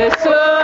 Let's go.